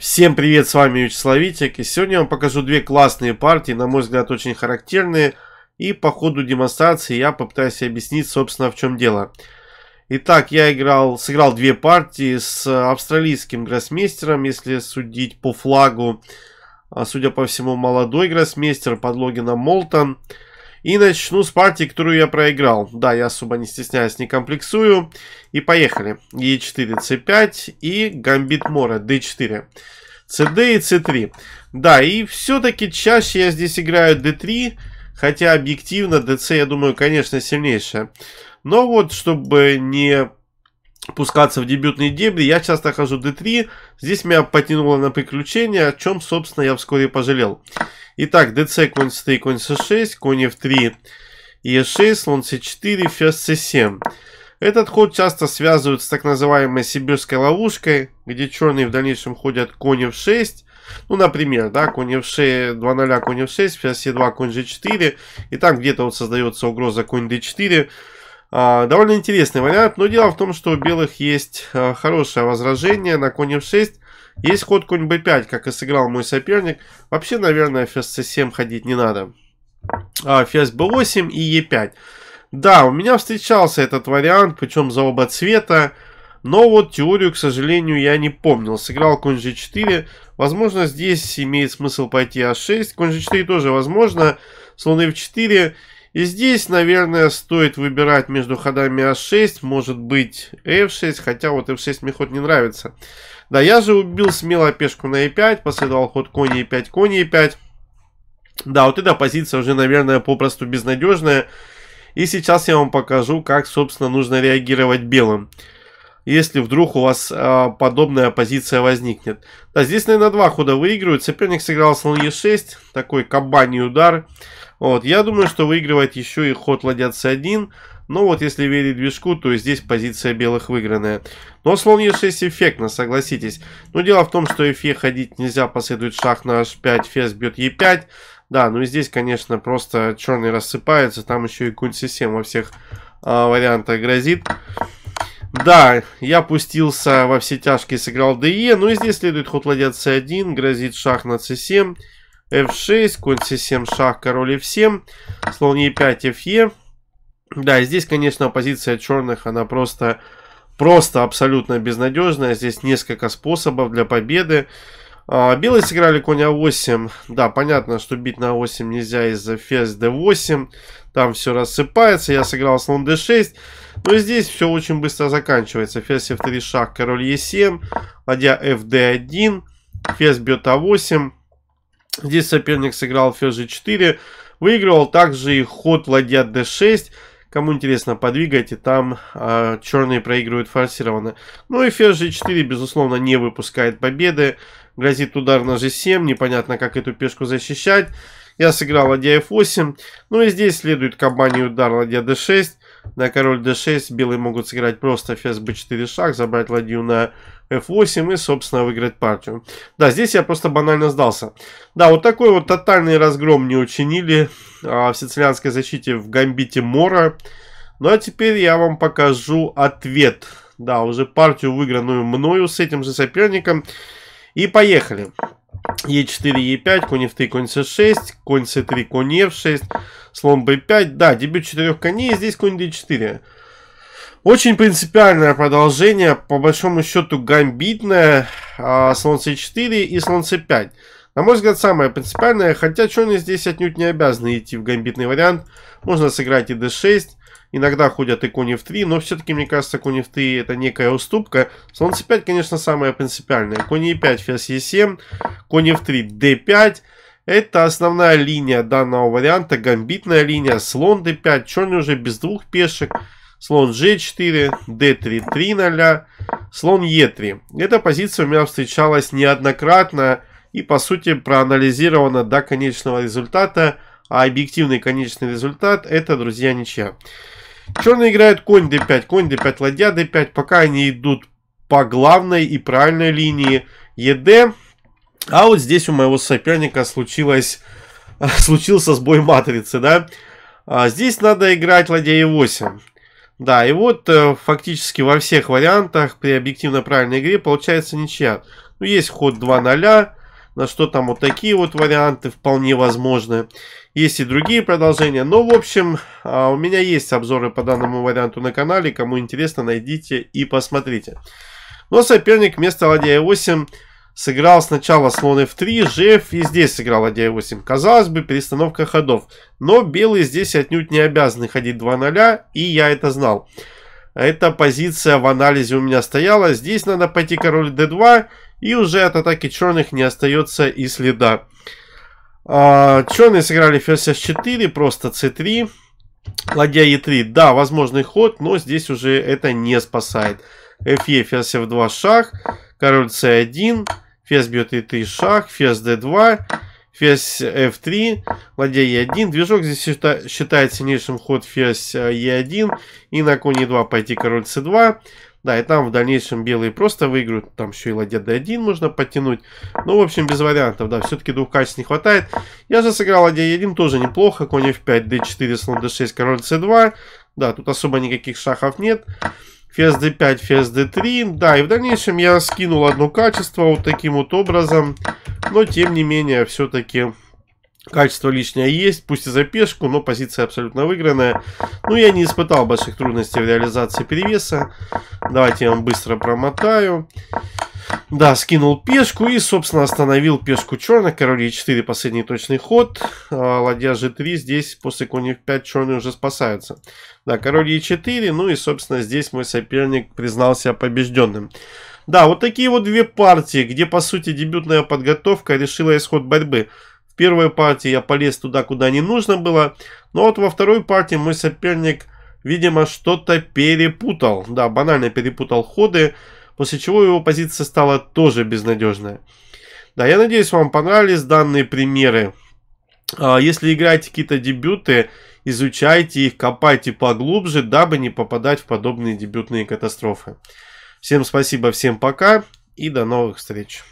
Всем привет, с вами Вячеслав Витик, и сегодня я вам покажу две классные партии, на мой взгляд очень характерные, и по ходу демонстрации я попытаюсь объяснить, собственно, в чем дело. Итак, я играл, сыграл две партии с австралийским гроссмейстером, если судить по флагу, а, судя по всему, молодой гроссмейстер под логином Молтон. И начну с партии, которую я проиграл. Да, я особо не стесняюсь, не комплексую. И поехали. Е4, С5 и Гамбит Мора, Д4. СД и С3. Да, и все-таки чаще я здесь играю Д3. Хотя объективно ДЦ, я думаю, конечно, сильнейшая. Но вот, чтобы не пускаться в дебютные дебри, я часто хожу D3. Здесь меня потянуло на приключения, о чем, собственно, я вскоре пожалел. Итак, dc, конь c3, конь c6, конь f3, e6, слон c4, ферзь c7. Этот ход часто связывают с так называемой сибирской ловушкой, где черные в дальнейшем ходят конь f6. Ну, например, да, конь f6, 2 0, конь f6, ферзь c2, конь g4. И там где-то вот создается угроза конь d4. А, довольно интересный вариант, но дело в том, что у белых есть а, хорошее возражение на конь f6. Есть ход конь b5, как и сыграл мой соперник. Вообще, наверное, ферзь c7 ходить не надо. А, ферзь b8 и e5. Да, у меня встречался этот вариант, причем за оба цвета. Но вот теорию, к сожалению, я не помнил. Сыграл конь g4. Возможно, здесь имеет смысл пойти а6. Конь g4 тоже возможно. Слон f4. И здесь, наверное, стоит выбирать между ходами а6, может быть f6, хотя вот f6 мне ход не нравится. Да, я же убил смело пешку на e5, последовал ход конь e5, конь e5. Да, вот эта позиция уже, наверное, попросту безнадежная. И сейчас я вам покажу, как, собственно, нужно реагировать белым. Если вдруг у вас э, подобная позиция возникнет. Да, здесь, наверное, два хода выигрывают. Соперник сыграл слон e6, такой кабаний удар. Вот, я думаю, что выигрывает еще и ход ладья c1. Но вот если верить движку, то здесь позиция белых выигранная. Но слон e6 эффектно, согласитесь. Но дело в том, что эфе ходить нельзя, последует шаг на h5, ферзь бьет e5. Да, ну и здесь, конечно, просто черный рассыпается. Там еще и конь c7 во всех а, вариантах грозит. Да, я пустился во все тяжкие, сыграл ДЕ. Ну и здесь следует ход ладья c1, грозит шаг на c7 f6, конь c7, шах, король f7, слон e5, fe. Да, здесь, конечно, позиция черных, она просто, просто абсолютно безнадежная. Здесь несколько способов для победы. А, белые сыграли конь а8. Да, понятно, что бить на а8 нельзя из-за ферзь d8. Там все рассыпается. Я сыграл слон d6. Но здесь все очень быстро заканчивается. Ферзь f3 шаг, король e7. Ладья fd1. Ферзь бьет а8. Здесь соперник сыграл ферзь g4. Выигрывал также и ход ладья d6. Кому интересно, подвигайте, там э, черные проигрывают форсированно. Ну и ферзь g4, безусловно, не выпускает победы. Грозит удар на g7, непонятно, как эту пешку защищать. Я сыграл ладья f8. Ну и здесь следует кабаний удар ладья d6. На король d6 белые могут сыграть просто ферзь b4 шаг, забрать ладью на f8 и, собственно, выиграть партию. Да, здесь я просто банально сдался. Да, вот такой вот тотальный разгром не учинили а, в сицилианской защите в гамбите Мора. Ну а теперь я вам покажу ответ. Да, уже партию, выигранную мною с этим же соперником. И поехали. Е4, Е5, конь F3, конь С6, конь С3, конь F6, слон B5. Да, дебют четырех коней, здесь конь D4. Очень принципиальное продолжение, по большому счету гамбитное, а, слон c4 и слон c5. На мой взгляд, самое принципиальное, хотя черные здесь отнюдь не обязаны идти в гамбитный вариант. Можно сыграть и d6, иногда ходят и конь f3, но все-таки, мне кажется, конь f3 это некая уступка. Слон c5, конечно, самое принципиальное. Конь e5, ферзь e7, конь f3, d5. Это основная линия данного варианта, гамбитная линия, слон d5, черный уже без двух пешек слон g4, d3, 3 0, слон e3. Эта позиция у меня встречалась неоднократно и по сути проанализирована до конечного результата, а объективный конечный результат это, друзья, ничья. Черные играют конь d5, конь d5, ладья d5, пока они идут по главной и правильной линии ед. А вот здесь у моего соперника случилось, случился сбой матрицы, да. А здесь надо играть ладья e8. Да, и вот э, фактически во всех вариантах при объективно правильной игре получается ничья. Ну, есть ход 2-0, на что там вот такие вот варианты вполне возможны. Есть и другие продолжения. Но, в общем, а, у меня есть обзоры по данному варианту на канале. Кому интересно, найдите и посмотрите. Но соперник вместо ладья 8 сыграл сначала слон f3, gf и здесь сыграл ладья 8. Казалось бы, перестановка ходов. Но белые здесь отнюдь не обязаны ходить 2-0, и я это знал. Эта позиция в анализе у меня стояла. Здесь надо пойти король d2, и уже от атаки черных не остается и следа. А, черные сыграли ферзь h4, просто c3. Ладья e3, да, возможный ход, но здесь уже это не спасает. fe, ферзь f2, шах, король c1, ферзь бьет e3, шах, ферзь d2, ферзь f3, ладья e1. Движок здесь счита считает сильнейшим ход ферзь e1 и на коне 2 пойти король c2. Да, и там в дальнейшем белые просто выиграют. Там еще и ладья d1 можно подтянуть. Ну, в общем, без вариантов, да. Все-таки двух качеств не хватает. Я же сыграл ладья e1 тоже неплохо. Конь f5, d4, слон d6, король c2. Да, тут особо никаких шахов нет. Ферзь d5, ферзь d3. Да, и в дальнейшем я скинул одно качество вот таким вот образом. Но, тем не менее, все-таки Качество лишнее есть, пусть и за пешку, но позиция абсолютно выигранная. Ну, я не испытал больших трудностей в реализации перевеса. Давайте я вам быстро промотаю. Да, скинул пешку и, собственно, остановил пешку черных. Король e4 последний точный ход. А, ладья g3 здесь после коня f5 черные уже спасаются. Да, король e4. Ну и, собственно, здесь мой соперник признался побежденным. Да, вот такие вот две партии, где, по сути, дебютная подготовка решила исход борьбы первой партии я полез туда, куда не нужно было. Но вот во второй партии мой соперник, видимо, что-то перепутал. Да, банально перепутал ходы, после чего его позиция стала тоже безнадежная. Да, я надеюсь, вам понравились данные примеры. А, если играете какие-то дебюты, изучайте их, копайте поглубже, дабы не попадать в подобные дебютные катастрофы. Всем спасибо, всем пока и до новых встреч.